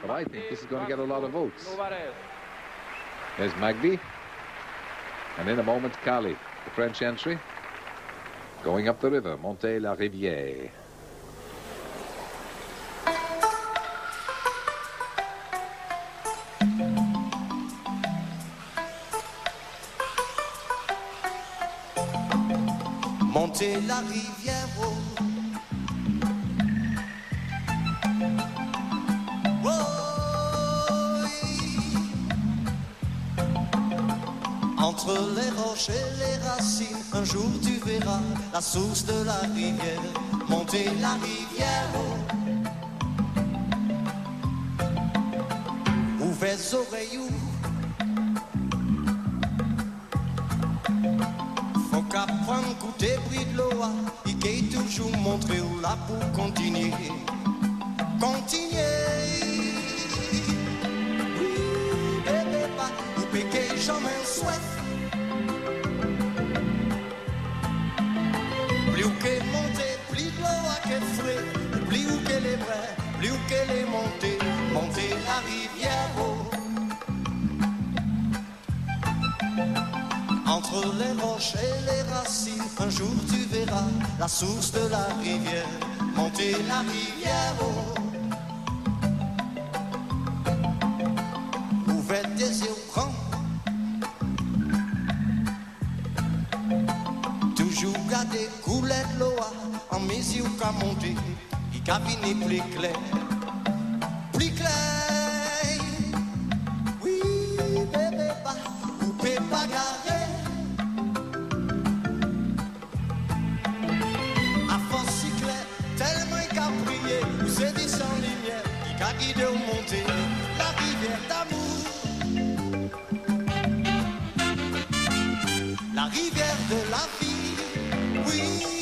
But I think this is going to get a lot of votes. There's Magby. And in a moment, Kali, the French entry. Going up the river, Montée la Rivière. Montez la rivière. Entre les roches et les racines, un jour tu verras la source de la rivière. Monter la rivière. Ouvrez les oreilles. Faut qu'apprendre goûter bruit de l'eau, il qui toujours montré où là pour continuer. Continuer. Pas, ou péquer jamais souhait. Plus qu'elle est montée. Monter la rivière. Entre les roches et les racines, un jour tu verras la source de la rivière. Monter la rivière. Ouvert des yeux grands. Toujours garder couler de l'eau en mesure qu'à monter. Il cabine plus clair. Plus clair. Oui, bébé, pas, coupé, pas garé. À force si clair, tellement qu'a prié, vous êtes dit sans lumière, qui qu'a guidé au monter la rivière d'amour. La rivière de la vie, oui.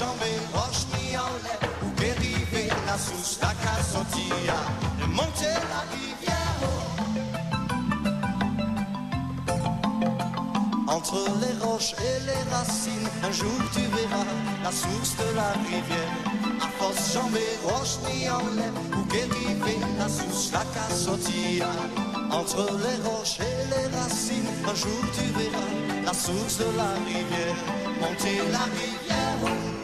Jamais roche ni en l'air, ou qu'ériver la. Monter la ou qu'à sortir. Monter la rivière. Entre les roches et les racines, un jour tu verras la source de la rivière. À force jamais roche ni en l'air, où qu'ériver la source la sortir. Entre les roches et les racines, un jour tu verras la source de la rivière. Monter la rivière.